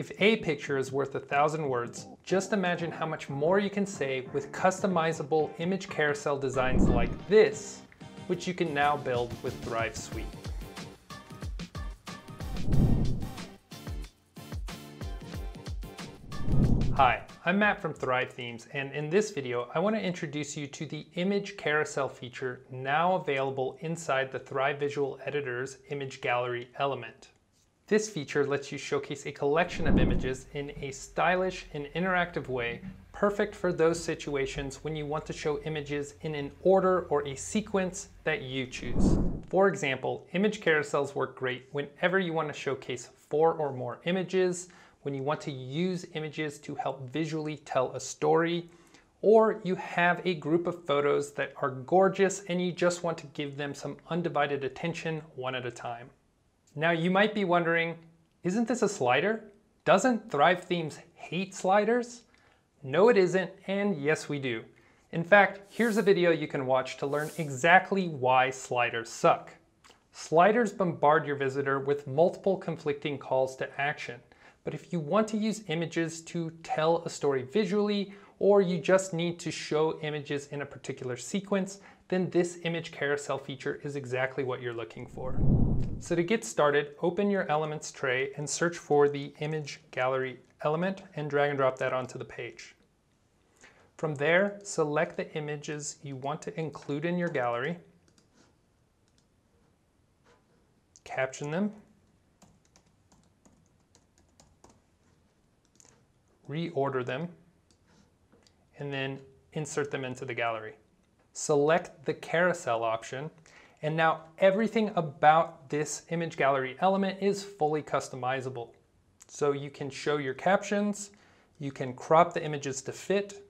If a picture is worth a thousand words, just imagine how much more you can say with customizable image carousel designs like this, which you can now build with Thrive Suite. Hi, I'm Matt from Thrive Themes, and in this video, I want to introduce you to the image carousel feature now available inside the Thrive Visual Editor's image gallery element. This feature lets you showcase a collection of images in a stylish and interactive way, perfect for those situations when you want to show images in an order or a sequence that you choose. For example, image carousels work great whenever you want to showcase four or more images, when you want to use images to help visually tell a story, or you have a group of photos that are gorgeous and you just want to give them some undivided attention one at a time. Now you might be wondering, isn't this a slider? Doesn't Thrive Themes hate sliders? No it isn't, and yes we do. In fact, here's a video you can watch to learn exactly why sliders suck. Sliders bombard your visitor with multiple conflicting calls to action. But if you want to use images to tell a story visually, or you just need to show images in a particular sequence, then this image carousel feature is exactly what you're looking for. So to get started, open your elements tray and search for the image gallery element and drag and drop that onto the page. From there, select the images you want to include in your gallery, caption them, reorder them, and then insert them into the gallery select the carousel option, and now everything about this image gallery element is fully customizable. So you can show your captions, you can crop the images to fit,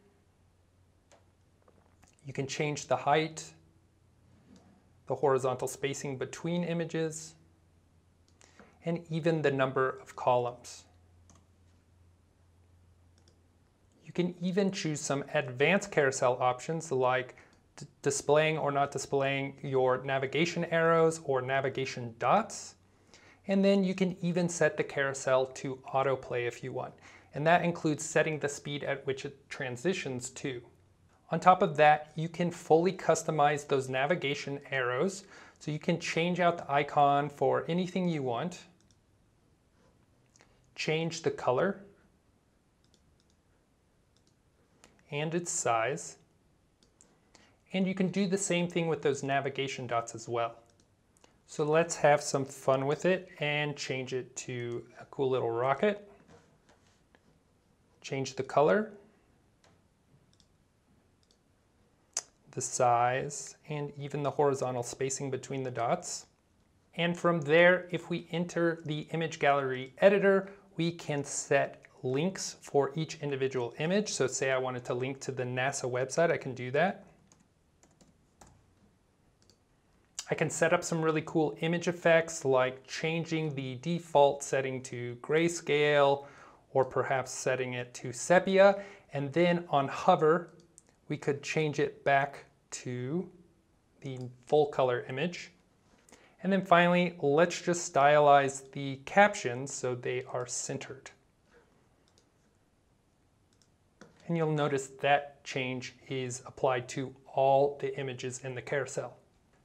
you can change the height, the horizontal spacing between images, and even the number of columns. You can even choose some advanced carousel options like displaying or not displaying your navigation arrows or navigation dots. And then you can even set the carousel to autoplay if you want. And that includes setting the speed at which it transitions to. On top of that, you can fully customize those navigation arrows. So you can change out the icon for anything you want, change the color and its size, and you can do the same thing with those navigation dots as well. So let's have some fun with it and change it to a cool little rocket. Change the color, the size, and even the horizontal spacing between the dots. And from there, if we enter the image gallery editor, we can set links for each individual image. So say I wanted to link to the NASA website, I can do that. I can set up some really cool image effects like changing the default setting to grayscale or perhaps setting it to sepia. And then on hover, we could change it back to the full color image. And then finally, let's just stylize the captions so they are centered. And you'll notice that change is applied to all the images in the carousel.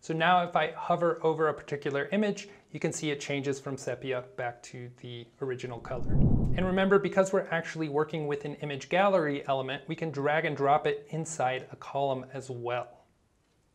So now if I hover over a particular image, you can see it changes from sepia back to the original color. And remember, because we're actually working with an image gallery element, we can drag and drop it inside a column as well.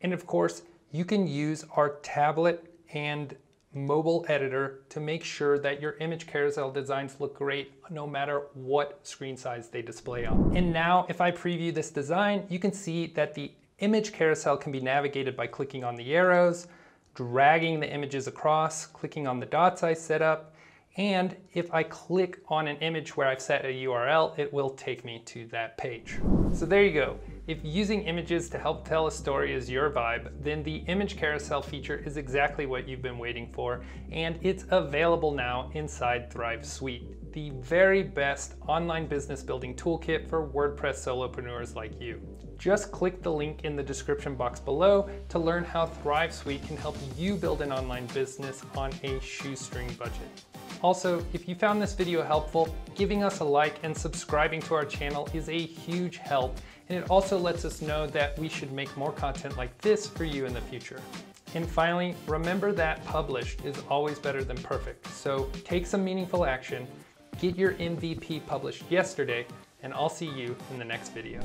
And of course, you can use our tablet and mobile editor to make sure that your image carousel designs look great no matter what screen size they display on. And now if I preview this design, you can see that the image carousel can be navigated by clicking on the arrows, dragging the images across, clicking on the dots I set up, and if I click on an image where I've set a URL, it will take me to that page. So there you go. If using images to help tell a story is your vibe, then the image carousel feature is exactly what you've been waiting for, and it's available now inside Thrive Suite, the very best online business building toolkit for WordPress solopreneurs like you. Just click the link in the description box below to learn how Thrive Suite can help you build an online business on a shoestring budget. Also, if you found this video helpful, giving us a like and subscribing to our channel is a huge help, and it also lets us know that we should make more content like this for you in the future. And finally, remember that published is always better than perfect. So take some meaningful action, get your MVP published yesterday, and I'll see you in the next video.